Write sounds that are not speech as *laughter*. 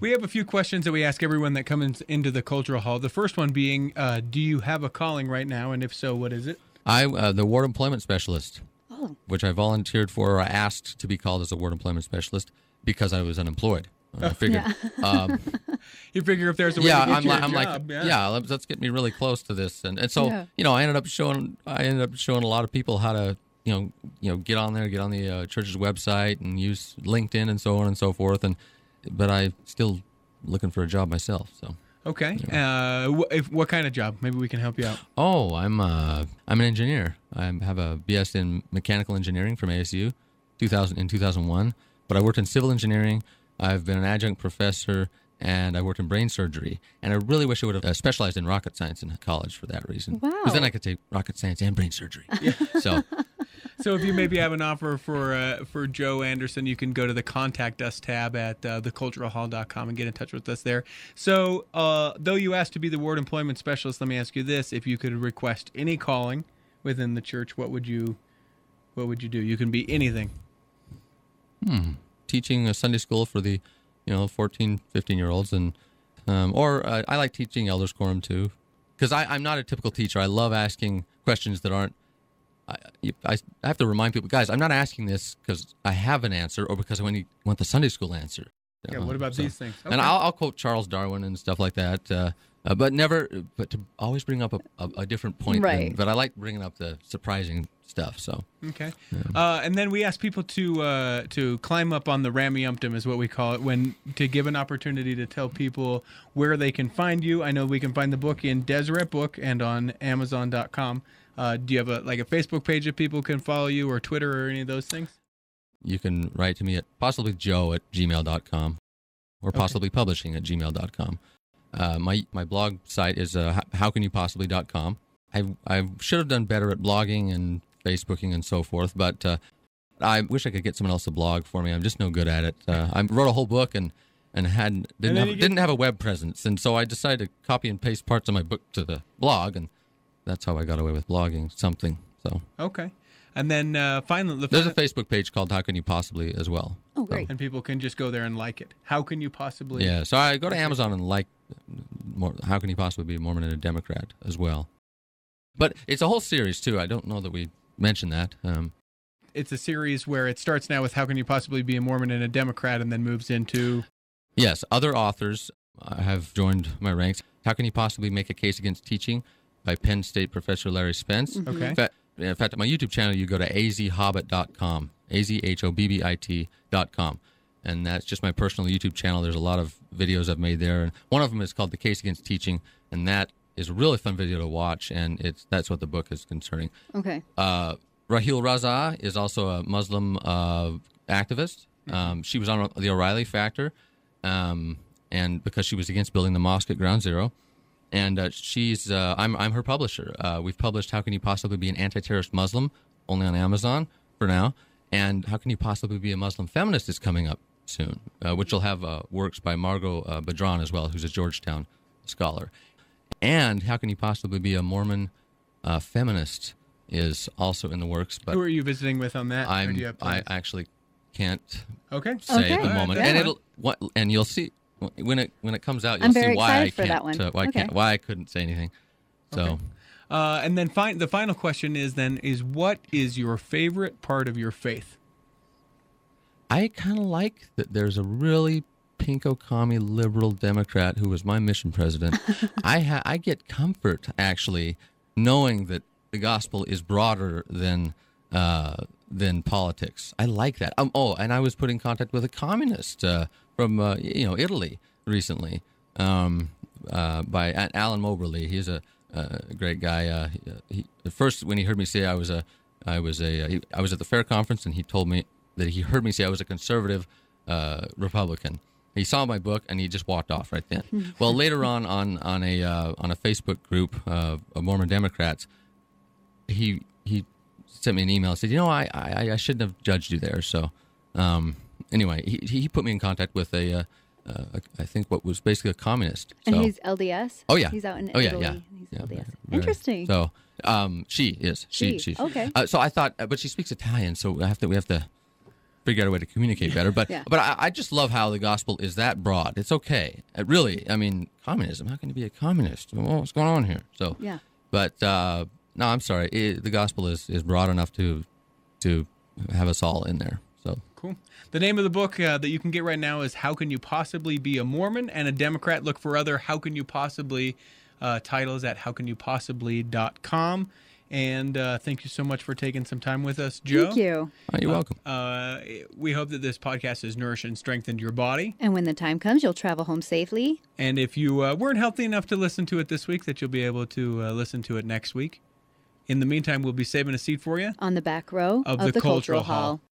We have a few questions that we ask everyone that comes into the cultural hall. The first one being, uh, do you have a calling right now, and if so, what is it? I uh, the ward employment specialist, Oh. which I volunteered for or I asked to be called as a ward employment specialist because I was unemployed. I figured, *laughs* um, *laughs* You figure if there's a way yeah, to get I'm, you like, a I'm like, job, yeah, let's, let's get me really close to this, and and so Yeah. you know, I ended up showing, I ended up showing a lot of people how to, you know, you know, get on there, get on the uh, church's website, and use LinkedIn and so on and so forth, and but I'm still looking for a job myself, so. Okay. Uh, wh- if, what kind of job? Maybe we can help you out. Oh, I'm uh, I'm an engineer. I have a BS in mechanical engineering from ASU, 2000 in 2001. But I worked in civil engineering. I've been an adjunct professor, and I worked in brain surgery. And I really wish I would have uh, specialized in rocket science in college for that reason. Wow. Because then I could take rocket science and brain surgery. *laughs* So So if you maybe have an offer for uh, for Joe Andersen, you can go to the contact us tab at uh, theculturalhall.com and get in touch with us there. So uh, though you asked to be the ward employment specialist, let me ask you this: If you could request any calling within the church, what would you what would you do? You can be anything. teaching a Sunday school for the, you know, 14, 15 year olds, and um, or uh, I like teaching elders quorum too, because I'm not a typical teacher. I love asking questions that aren't. I, I, I have to remind people, guys, I'm not asking this because I have an answer or because I want, want the Sunday school answer. Yeah. know, What about so- these things? And I'll, I'll quote Charles Darwin and stuff like that, uh, uh, but never, but to always bring up a, a, a different point. than- Right. but I like bringing up the surprising stuff. So Okay. Uh, and then we ask people to uh, to climb up on the Rameumptom is what we call it when to give an opportunity to tell people where they can find you. I know we can find the book in Deseret Book and on Amazon.com. Uh, do you have a like a Facebook page that people can follow you or Twitter or any of those things? you can write to me at possibly joe at gmail.com or possibly publishing at gmail.com. Uh, my, my blog site is uh, howcanyoupossibly.com. I, I should have done better at blogging and Facebooking and so forth, but uh, I wish I could get someone else to blog for me. I'm just no good at it. Uh, I wrote a whole book and, and had didn't then have, get- didn't have a web presence, and so I decided to copy and paste parts of my book to the blog, and that's how I got away with blogging something. So Okay. And then uh, finally, the there's a Facebook page called How Can You Possibly as well. Oh, great. and people can just go there and like it. How can you possibly? Yeah, so I go to Amazon and like, more, how can he possibly be a Mormon and a Democrat as well? But it's a whole series too. I don't know that we mentioned that. Um, It's a series where it starts now with how can you possibly be a Mormon and a Democrat, and then moves into yes, other authors uh, have joined my ranks. How can you possibly make a case against teaching? By Penn State professor Larry Spence. okay. In fact, in fact, on my YouTube channel, you go to azhobbit.com, A-Z-H-O-B-B-I-T.com. And that's just my personal YouTube channel. There's a lot of videos I've made there. And one of them is called The Case Against Teaching. And that is a really fun video to watch. And it's that's what the book is concerning. Okay. Uh, Raheel Raza is also a Muslim uh, activist. Um, she was on the O'Reilly Factor, um, and because she was against building the mosque at Ground Zero, and uh, she's uh, I'm I'm her publisher. Uh, we've published "How Can You Possibly Be an Anti-Terrorist Muslim" only on Amazon for now, and "How Can You Possibly Be a Muslim Feminist" is coming up soon, uh, which will have uh, works by Margot uh, Badran as well, who's a Georgetown scholar, and "How Can You Possibly Be a Mormon uh, Feminist" is also in the works, but Who are you visiting with on that? I'm do you have I actually can't okay. say at the moment, Yeah. and it'll what and you'll see when it when it comes out, you'll I'm see why I excited for can't that one. uh, why I Okay. can't why I couldn't say anything. So Okay. Uh, and then fin- the final question is then is what is your favorite part of your faith? I kind of like that. There's a really pinko commie liberal Democrat who was my mission president. *laughs* I ha- I get comfort actually knowing that the gospel is broader than uh, than politics. I like that. Um, oh, and I was put in contact with a communist uh, from uh, you know Italy recently um, uh, by Alan Moberly. He's a, a great guy. Uh, he, at first, when he heard me say I was a I was a he, I was at the fair conference, and he told me that he heard me say I was a conservative uh, Republican. He saw my book and he just walked off right then. *laughs* well, later on on on a uh, on a Facebook group uh, of Mormon Democrats, he he sent me an email and said, you know, I I, I shouldn't have judged you there. So um, anyway, he he put me in contact with a, uh, uh, I think what was basically a communist. And he's LDS. Oh, yeah. He's out in Oh, yeah, Italy. yeah. He's yeah, LDS. very- Interesting. So um, she is she She, she. okay. Uh, so I thought, uh, but she speaks Italian, so I have to we have to figure out a way to communicate better. But Yeah. but I, I just love how the gospel is that broad. It's okay. It really, I mean, communism. How can you be a communist? Well, what's going on here? So Yeah. But uh, no, I'm sorry. It, the gospel is is broad enough to to have us all in there. So Cool. The name of the book uh, that you can get right now is How Can You Possibly Be a Mormon and a Democrat? Look for other How Can You Possibly uh, titles at howcanyoupossibly.com. And uh, thank you so much for taking some time with us, Joe. Thank you. oh, you're welcome. Uh, we hope that this podcast has nourished and strengthened your body. And when the time comes, you'll travel home safely. And if you uh, weren't healthy enough to listen to it this week, that you'll be able to uh, listen to it next week. In the meantime, we'll be saving a seat for you. on the back row Of the Cultural Hall.